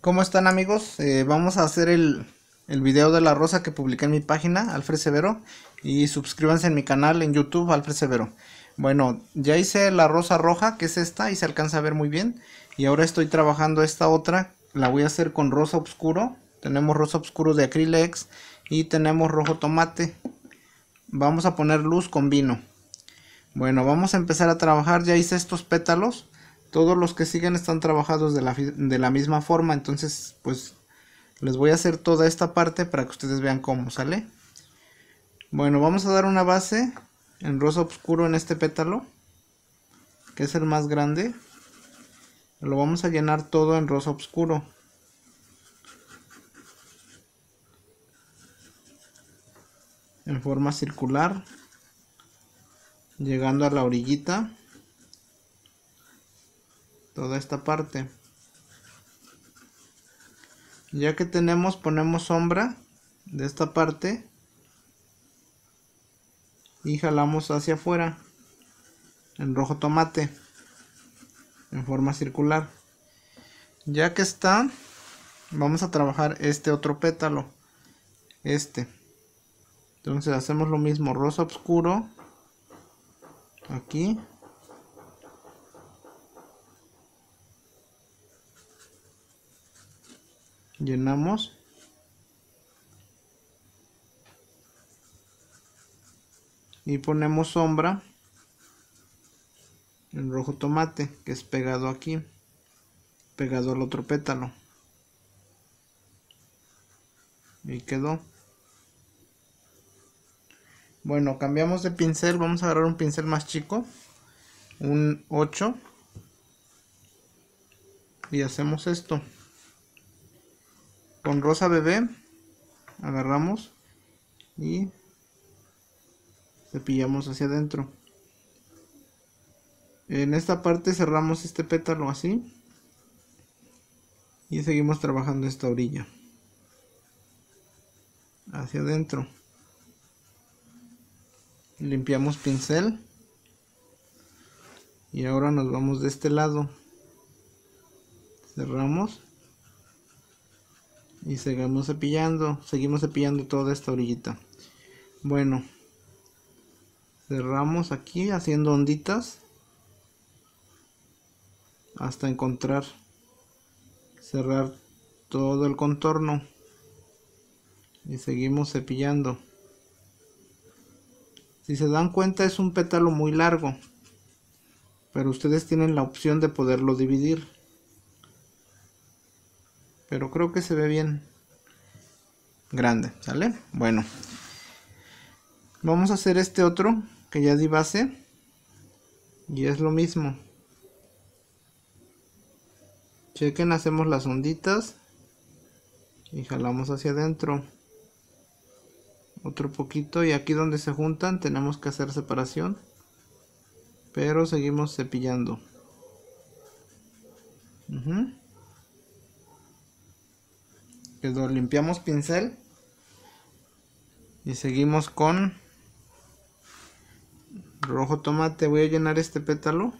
¿Cómo están amigos? Eh, vamos a hacer el, el video de la rosa que publiqué en mi página, Alfred Severo. Y suscríbanse en mi canal en YouTube, Alfred Severo. Bueno, ya hice la rosa roja, que es esta, y se alcanza a ver muy bien. Y ahora estoy trabajando esta otra, la voy a hacer con rosa oscuro. Tenemos rosa oscuro de Acrylex y tenemos rojo tomate. Vamos a poner luz con vino. Bueno, vamos a empezar a trabajar. Ya hice estos pétalos todos los que siguen están trabajados de la, de la misma forma entonces pues les voy a hacer toda esta parte para que ustedes vean cómo sale bueno vamos a dar una base en rosa oscuro en este pétalo que es el más grande. Lo vamos a llenar todo en rosa oscuro. En forma circular llegando a la orillita toda esta parte. Ya que tenemos ponemos sombra de esta parte y jalamos hacia afuera en rojo tomate en forma circular. Ya que está vamos a trabajar este otro pétalo este. Entonces hacemos lo mismo rosa oscuro aquí llenamos. Y ponemos sombra en rojo tomate que es pegado aquí pegado al otro pétalo. Y quedó. Bueno cambiamos de pincel vamos a agarrar un pincel más chico un 8 y hacemos esto con rosa bebé agarramos y cepillamos hacia adentro. En esta parte cerramos este pétalo así y seguimos trabajando esta orilla hacia adentro. Limpiamos pincel y ahora nos vamos de este lado. Cerramos y seguimos cepillando seguimos cepillando toda esta orillita. Bueno cerramos aquí haciendo onditas hasta encontrar cerrar todo el contorno y seguimos cepillando. Si se dan cuenta es un pétalo muy largo pero ustedes tienen la opción de poderlo dividir pero creo que se ve bien grande, ¿sale? Bueno, vamos a hacer este otro que ya di base y es lo mismo. Chequen, hacemos las onditas y jalamos hacia adentro. Otro poquito y aquí donde se juntan tenemos que hacer separación, pero seguimos cepillando. Quedó limpiamos pincel y seguimos con rojo tomate. Voy a llenar este pétalo.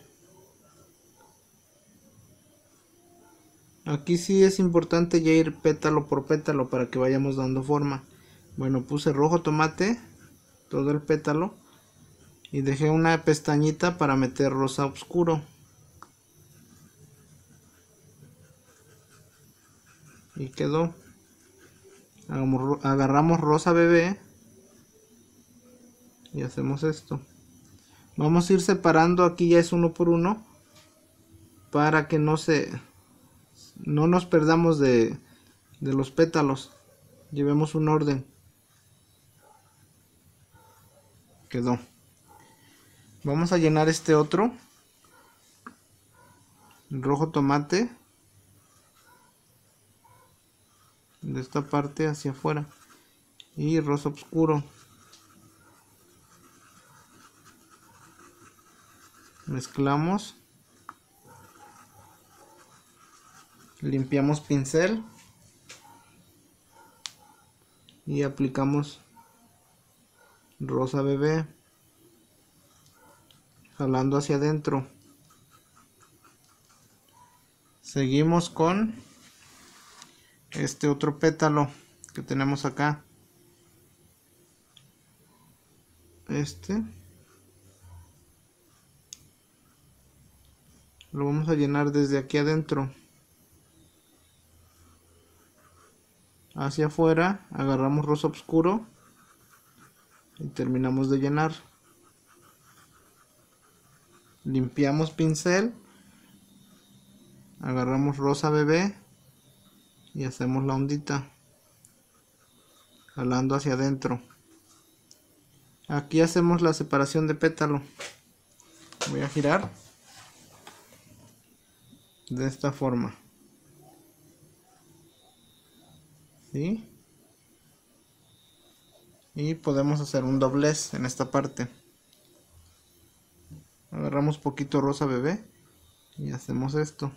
Aquí sí es importante ya ir pétalo por pétalo para que vayamos dando forma. Bueno puse rojo tomate todo el pétalo y dejé una pestañita para meter rosa oscuro. Y quedó agarramos rosa bebé y hacemos esto. Vamos a ir separando aquí ya es uno por uno para que no se no nos perdamos de, de los pétalos. Llevemos un orden. Quedó. Vamos a llenar este otro. Rojo tomate de esta parte hacia afuera. Y rosa oscuro. Mezclamos. Limpiamos pincel. Y aplicamos rosa bebé. Jalando hacia adentro. Seguimos con este otro pétalo que tenemos acá. Este. Lo vamos a llenar desde aquí adentro. Hacia afuera, agarramos rosa oscuro y terminamos de llenar. Limpiamos pincel, agarramos rosa bebé y hacemos la ondita jalando hacia adentro. Aquí hacemos la separación de pétalo. Voy a girar de esta forma. ¿Sí? y podemos hacer un doblez en esta parte. Agarramos poquito rosa bebé y hacemos esto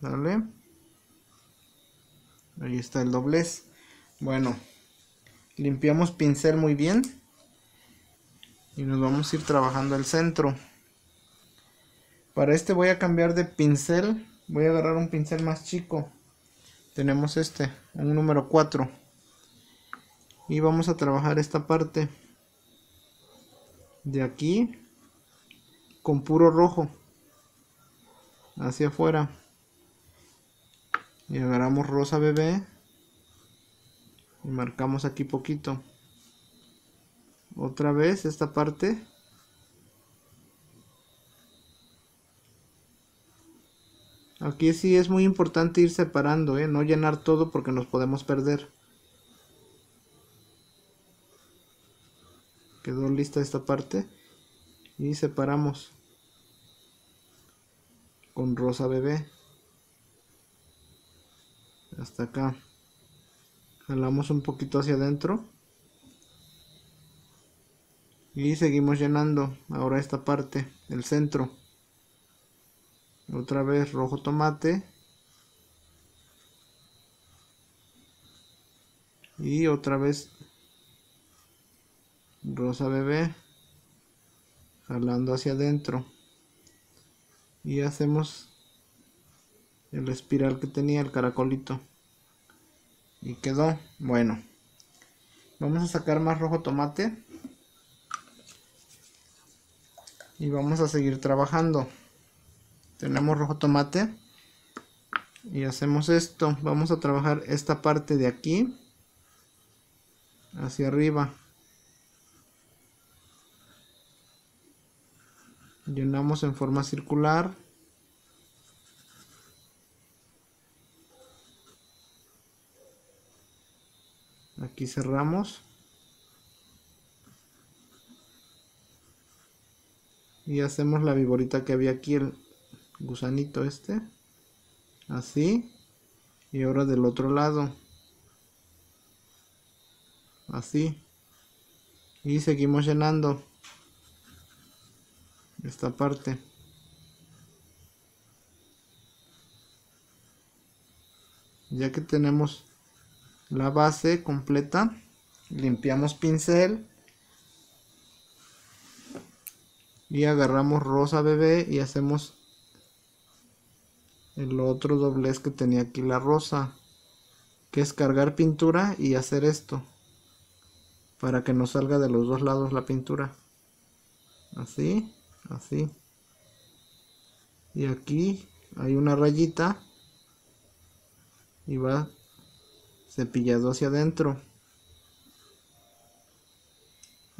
Dale. Ahí está el doblez. Bueno, limpiamos pincel muy bien. Y nos vamos a ir trabajando el centro. Para este voy a cambiar de pincel. Voy a agarrar un pincel más chico. Tenemos este, un número 4. Y vamos a trabajar esta parte. De aquí. Con puro rojo. Hacia afuera y agarramos rosa bebé. Y marcamos aquí poquito. Otra vez esta parte. Aquí sí es muy importante ir separando ¿eh? no llenar todo porque nos podemos perder. Quedó lista esta parte. Y separamos. Con rosa bebé hasta acá. Jalamos un poquito hacia adentro. Y seguimos llenando ahora esta parte el centro. Otra vez rojo tomate. Y otra vez rosa bebé jalando hacia adentro. Y hacemos el espiral que tenía el caracolito y quedó bueno. Vamos a sacar más rojo tomate. Y vamos a seguir trabajando. Tenemos rojo tomate. Y hacemos esto. Vamos a trabajar esta parte de aquí. Hacia arriba. Llenamos en forma circular cerramos. Y hacemos la viborita que había aquí el gusanito este. Así. Y ahora del otro lado. Así. Y seguimos llenando esta parte. Ya que tenemos la base completa limpiamos pincel y agarramos rosa bebé y hacemos el otro doblez que tenía aquí la rosa que es cargar pintura y hacer esto para que nos salga de los dos lados la pintura. Así así. Y aquí hay una rayita y va cepillado hacia adentro.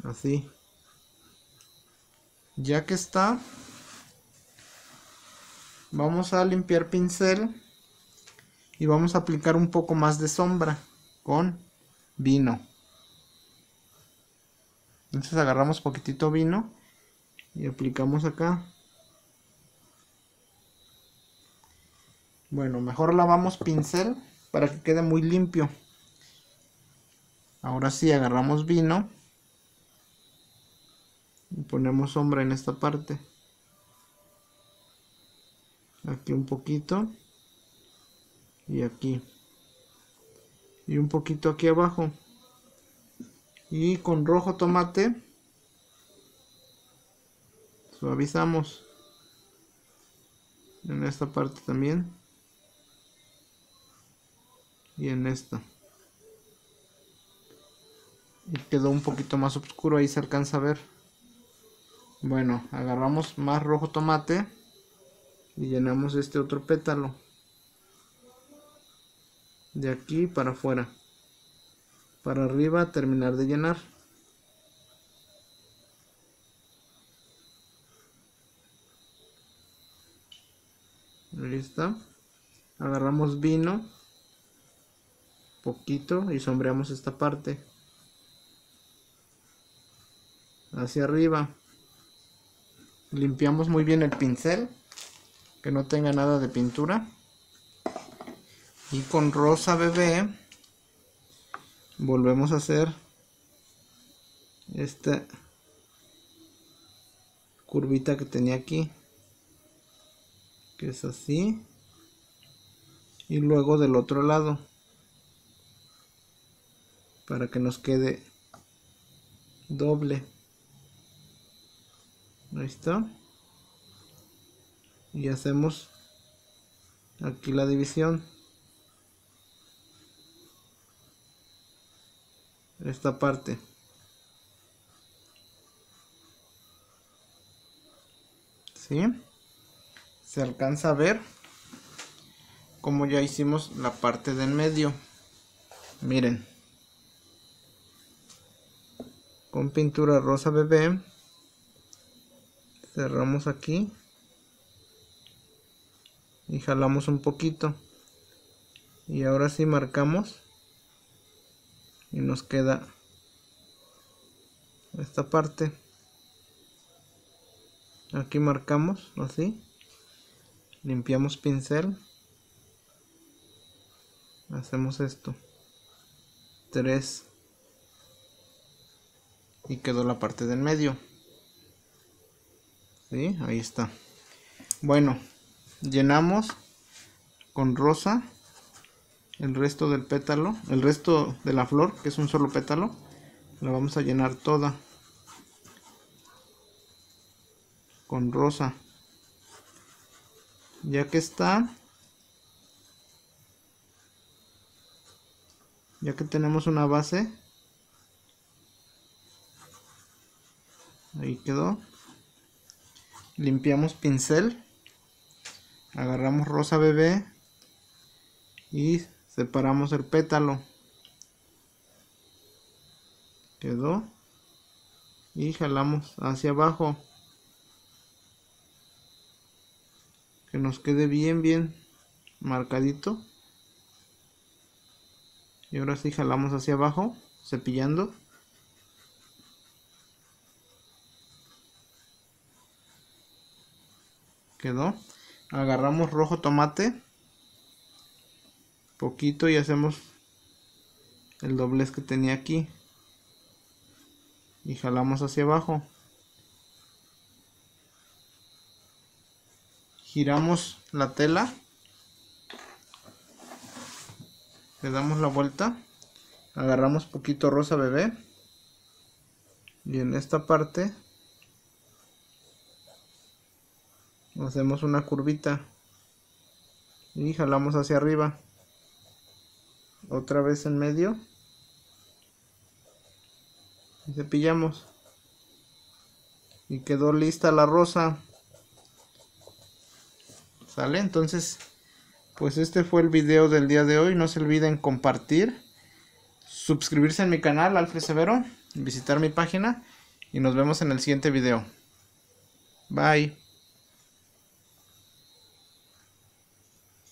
Así. Ya que está vamos a limpiar pincel y vamos a aplicar un poco más de sombra con vino. Entonces agarramos poquitito vino y aplicamos acá. Bueno mejor lavamos pincel para que quede muy limpio. Ahora sí agarramos vino y ponemos sombra en esta parte. Aquí un poquito y aquí. Y un poquito aquí abajo. Y con rojo tomate suavizamos en esta parte también y en esta. Y quedó un poquito más oscuro ahí se alcanza a ver. Bueno agarramos más rojo tomate y llenamos este otro pétalo. De aquí para afuera. Para arriba terminar de llenar. Ahí está. Agarramos vino poquito y sombreamos esta parte. Hacia arriba. Limpiamos muy bien el pincel que no tenga nada de pintura. Y con rosa bebé volvemos a hacer esta curvita que tenía aquí que es así. Y luego del otro lado para que nos quede doble. Está. Y hacemos aquí la división. Esta parte. ¿sí? se alcanza a ver como ya hicimos la parte del medio. Miren con pintura rosa bebé. Cerramos aquí. Y jalamos un poquito. Y ahora sí marcamos. Y nos queda esta parte. Aquí marcamos así. Limpiamos pincel. Hacemos esto. 3 y quedó la parte del medio ¿Sí? ahí está bueno llenamos con rosa el resto del pétalo el resto de la flor que es un solo pétalo la vamos a llenar toda con rosa ya que está ya que tenemos una base quedó. Limpiamos pincel. Agarramos rosa bebé. Y separamos el pétalo. Quedó. Y jalamos hacia abajo. Que nos quede bien bien marcadito. Y ahora sí jalamos hacia abajo cepillando quedó. Agarramos rojo tomate poquito y hacemos el doblez que tenía aquí. Y jalamos hacia abajo. Giramos la tela. Le damos la vuelta. Agarramos poquito rosa bebé. Y en esta parte hacemos una curvita. Y jalamos hacia arriba. Otra vez en medio. Y cepillamos. Y quedó lista la rosa. Sale entonces pues este fue el video del día de hoy. No se olviden compartir suscribirse en mi canal Alfred Severo visitar mi página. Y nos vemos en el siguiente video. Bye